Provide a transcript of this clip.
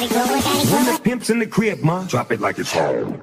When the pimp's in the crib, ma, drop it like it's home.